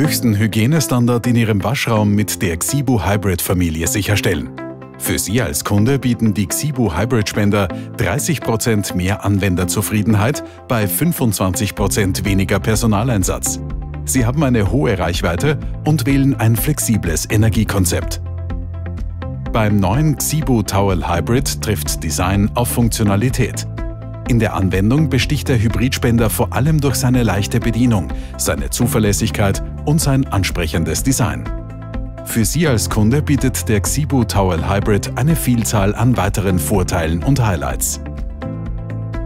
höchsten Hygienestandard in Ihrem Waschraum mit der Xibu Hybrid Familie sicherstellen. Für Sie als Kunde bieten die Xibu Hybrid Spender 30% mehr Anwenderzufriedenheit bei 25% weniger Personaleinsatz. Sie haben eine hohe Reichweite und wählen ein flexibles Energiekonzept. Beim neuen Xibu Towel Hybrid trifft Design auf Funktionalität. In der Anwendung besticht der Hybridspender vor allem durch seine leichte Bedienung, seine Zuverlässigkeit und sein ansprechendes Design. Für Sie als Kunde bietet der Xibu Towel Hybrid eine Vielzahl an weiteren Vorteilen und Highlights.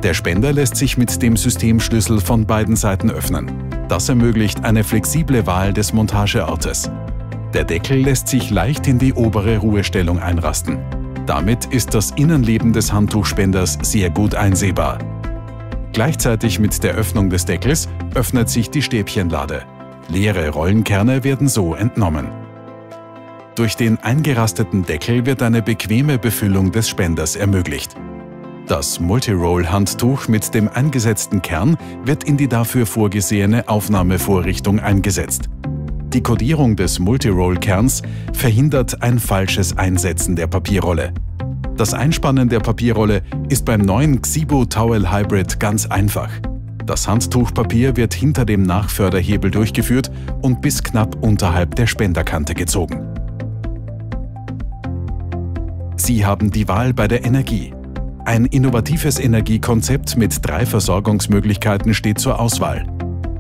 Der Spender lässt sich mit dem Systemschlüssel von beiden Seiten öffnen. Das ermöglicht eine flexible Wahl des Montageortes. Der Deckel lässt sich leicht in die obere Ruhestellung einrasten. Damit ist das Innenleben des Handtuchspenders sehr gut einsehbar. Gleichzeitig mit der Öffnung des Deckels öffnet sich die Stäbchenlade. Leere Rollenkerne werden so entnommen. Durch den eingerasteten Deckel wird eine bequeme Befüllung des Spenders ermöglicht. Das Multiroll-Handtuch mit dem eingesetzten Kern wird in die dafür vorgesehene Aufnahmevorrichtung eingesetzt. Die Kodierung des Multiroll-Kerns verhindert ein falsches Einsetzen der Papierrolle. Das Einspannen der Papierrolle ist beim neuen Xibo Towel Hybrid ganz einfach. Das Handtuchpapier wird hinter dem Nachförderhebel durchgeführt und bis knapp unterhalb der Spenderkante gezogen. Sie haben die Wahl bei der Energie. Ein innovatives Energiekonzept mit drei Versorgungsmöglichkeiten steht zur Auswahl.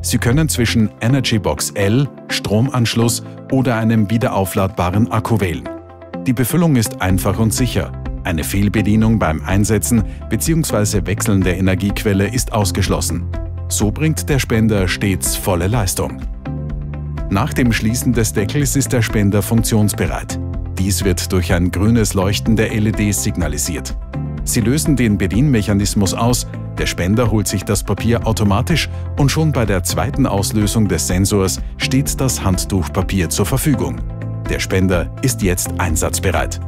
Sie können zwischen Energy Box L, Stromanschluss oder einem wiederaufladbaren Akku wählen. Die Befüllung ist einfach und sicher. Eine Fehlbedienung beim Einsetzen bzw. Wechseln der Energiequelle ist ausgeschlossen. So bringt der Spender stets volle Leistung. Nach dem Schließen des Deckels ist der Spender funktionsbereit. Dies wird durch ein grünes Leuchten der LEDs signalisiert. Sie lösen den Bedienmechanismus aus, der Spender holt sich das Papier automatisch und schon bei der zweiten Auslösung des Sensors steht das Handtuchpapier zur Verfügung. Der Spender ist jetzt einsatzbereit.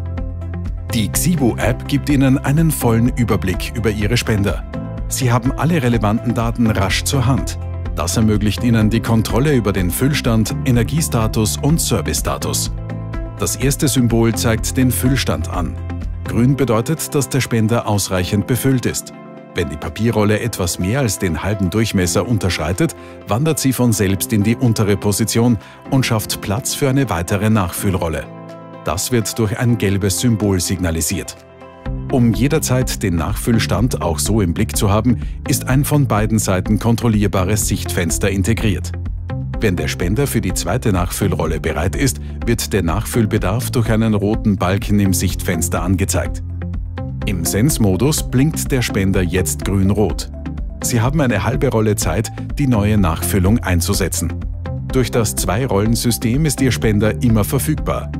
Die Xibo-App gibt Ihnen einen vollen Überblick über Ihre Spender. Sie haben alle relevanten Daten rasch zur Hand. Das ermöglicht Ihnen die Kontrolle über den Füllstand, Energiestatus und Servicestatus. Das erste Symbol zeigt den Füllstand an. Grün bedeutet, dass der Spender ausreichend befüllt ist. Wenn die Papierrolle etwas mehr als den halben Durchmesser unterschreitet, wandert sie von selbst in die untere Position und schafft Platz für eine weitere Nachfüllrolle. Das wird durch ein gelbes Symbol signalisiert. Um jederzeit den Nachfüllstand auch so im Blick zu haben, ist ein von beiden Seiten kontrollierbares Sichtfenster integriert. Wenn der Spender für die zweite Nachfüllrolle bereit ist, wird der Nachfüllbedarf durch einen roten Balken im Sichtfenster angezeigt. Im Sense-Modus blinkt der Spender jetzt grün-rot. Sie haben eine halbe Rolle Zeit, die neue Nachfüllung einzusetzen. Durch das Zwei-Rollen-System ist Ihr Spender immer verfügbar.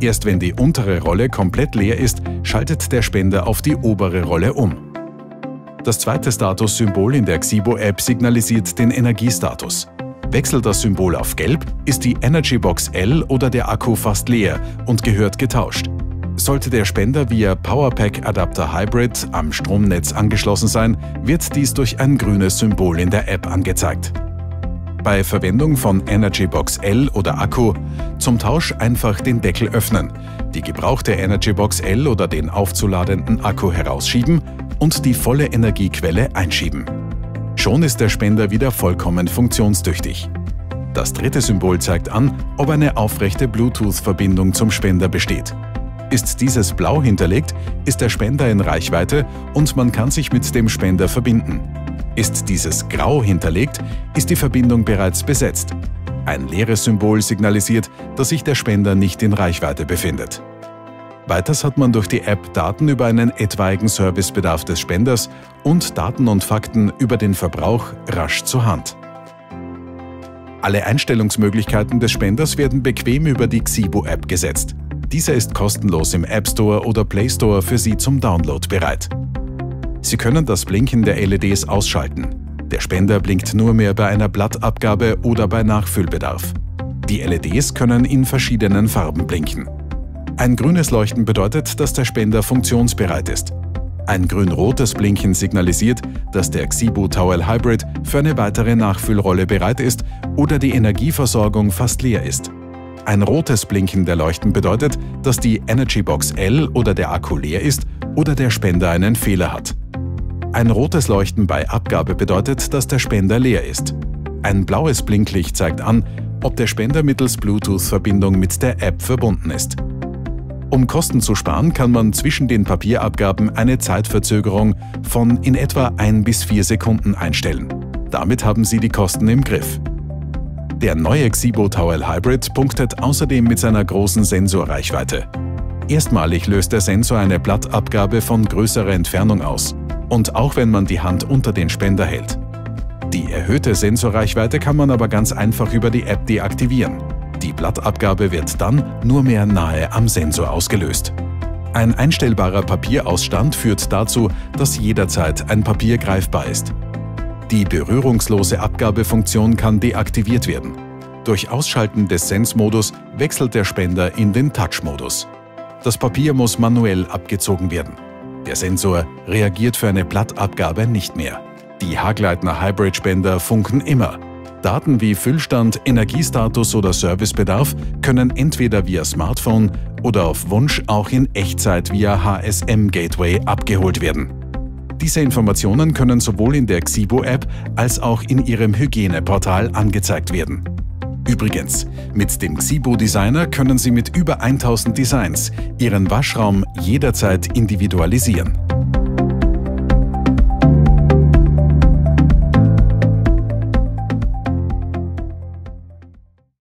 Erst wenn die untere Rolle komplett leer ist, schaltet der Spender auf die obere Rolle um. Das zweite Statussymbol in der Xibo-App signalisiert den Energiestatus. Wechselt das Symbol auf Gelb, ist die Energy Box L oder der Akku fast leer und gehört getauscht. Sollte der Spender via Powerpack Adapter Hybrid am Stromnetz angeschlossen sein, wird dies durch ein grünes Symbol in der App angezeigt. Bei Verwendung von Energy Box L oder Akku zum Tausch einfach den Deckel öffnen, die gebrauchte Energy Box L oder den aufzuladenden Akku herausschieben und die volle Energiequelle einschieben. Schon ist der Spender wieder vollkommen funktionstüchtig. Das dritte Symbol zeigt an, ob eine aufrechte Bluetooth-Verbindung zum Spender besteht. Ist dieses blau hinterlegt, ist der Spender in Reichweite und man kann sich mit dem Spender verbinden. Ist dieses grau hinterlegt, ist die Verbindung bereits besetzt. Ein leeres Symbol signalisiert, dass sich der Spender nicht in Reichweite befindet. Weiters hat man durch die App Daten über einen etwaigen Servicebedarf des Spenders und Daten und Fakten über den Verbrauch rasch zur Hand. Alle Einstellungsmöglichkeiten des Spenders werden bequem über die Xibo-App gesetzt. Dieser ist kostenlos im App Store oder Play Store für Sie zum Download bereit. Sie können das Blinken der LEDs ausschalten. Der Spender blinkt nur mehr bei einer Blattabgabe oder bei Nachfüllbedarf. Die LEDs können in verschiedenen Farben blinken. Ein grünes Leuchten bedeutet, dass der Spender funktionsbereit ist. Ein grün-rotes Blinken signalisiert, dass der Xibo Towel Hybrid für eine weitere Nachfüllrolle bereit ist oder die Energieversorgung fast leer ist. Ein rotes Blinken der Leuchten bedeutet, dass die Energy Box L oder der Akku leer ist oder der Spender einen Fehler hat. Ein rotes Leuchten bei Abgabe bedeutet, dass der Spender leer ist. Ein blaues Blinklicht zeigt an, ob der Spender mittels Bluetooth-Verbindung mit der App verbunden ist. Um Kosten zu sparen, kann man zwischen den Papierabgaben eine Zeitverzögerung von in etwa 1 bis 4 Sekunden einstellen. Damit haben Sie die Kosten im Griff. Der neue Xibo Towel Hybrid punktet außerdem mit seiner großen Sensorreichweite. Erstmalig löst der Sensor eine Blattabgabe von größerer Entfernung aus. Und auch wenn man die Hand unter den Spender hält. Die erhöhte Sensorreichweite kann man aber ganz einfach über die App deaktivieren. Die Blattabgabe wird dann nur mehr nahe am Sensor ausgelöst. Ein einstellbarer Papierausstand führt dazu, dass jederzeit ein Papier greifbar ist. Die berührungslose Abgabefunktion kann deaktiviert werden. Durch Ausschalten des Sense-Modus wechselt der Spender in den Touch-Modus. Das Papier muss manuell abgezogen werden. Der Sensor reagiert für eine Blattabgabe nicht mehr. Die Hagleitner Hybrid Spender funken immer. Daten wie Füllstand, Energiestatus oder Servicebedarf können entweder via Smartphone oder auf Wunsch auch in Echtzeit via HSM Gateway abgeholt werden. Diese Informationen können sowohl in der Xibo-App als auch in Ihrem Hygieneportal angezeigt werden. Übrigens, mit dem Xibo Designer können Sie mit über 1000 Designs Ihren Waschraum jederzeit individualisieren.